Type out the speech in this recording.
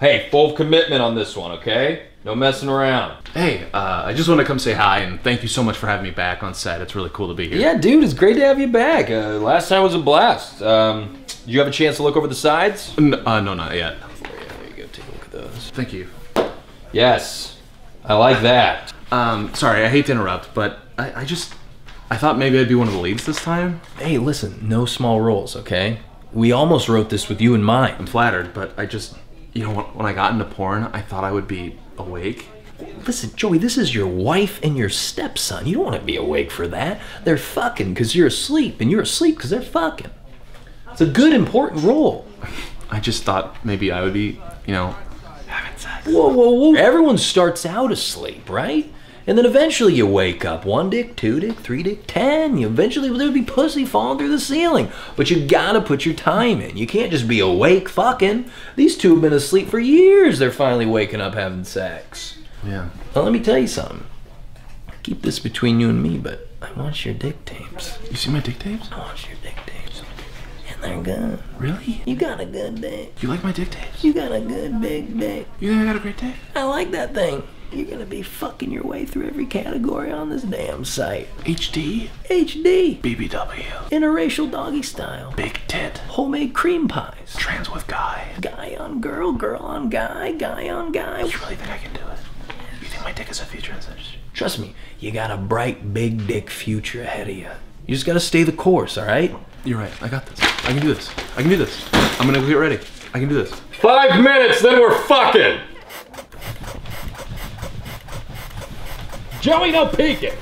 Hey, full commitment on this one, okay? No messing around. Hey, uh, I just want to come say hi and thank you so much for having me back on set. It's really cool to be here. Yeah, dude, it's great to have you back. Uh, last time was a blast. Um, did you have a chance to look over the sides? N- uh, no, not yet. Yeah, there you go. Take a look at those. Thank you. Yes, I like that. Um, sorry, I hate to interrupt, but I, I just I thought maybe I'd be one of the leads this time. Hey, listen, no small roles, okay? We almost wrote this with you in mind. I'm flattered, but I just you know when, when I got into porn, I thought I would be awake. Listen, Joey, this is your wife and your stepson. You don't want to be awake for that. They're fucking because you're asleep, and you're asleep because they're fucking. It's a good, important role. I just thought maybe I would be, you know, having sex. Whoa, whoa, whoa. Everyone starts out asleep, right? And then eventually you wake up. One dick, two dick, three dick, ten. You eventually there'll be pussy falling through the ceiling. But you gotta put your time in. You can't just be awake fucking. These two have been asleep for years. They're finally waking up having sex. Yeah. Now let me tell you something. Keep this between you and me, but I want your dick tapes. You see my dick tapes? I want your dick tapes. And they're good. Really? You got a good dick. You like my dick tapes? You got a good big dick. You think I got a great dick? I like that thing. You're gonna be fucking your way through every category on this damn site. HD, HD, BBW, interracial doggy style, big tit, homemade cream pies, trans with guy. guy on girl, girl on guy, guy on guy. You really think I can do it? You think my dick is a future in this industry? Trust me, you got a bright, big dick future ahead of you. You just gotta stay the course, all right? You're right. I got this. I can do this. I can do this. I'm gonna go get ready. I can do this. Five minutes, then we're fucking. Joey, no peeking.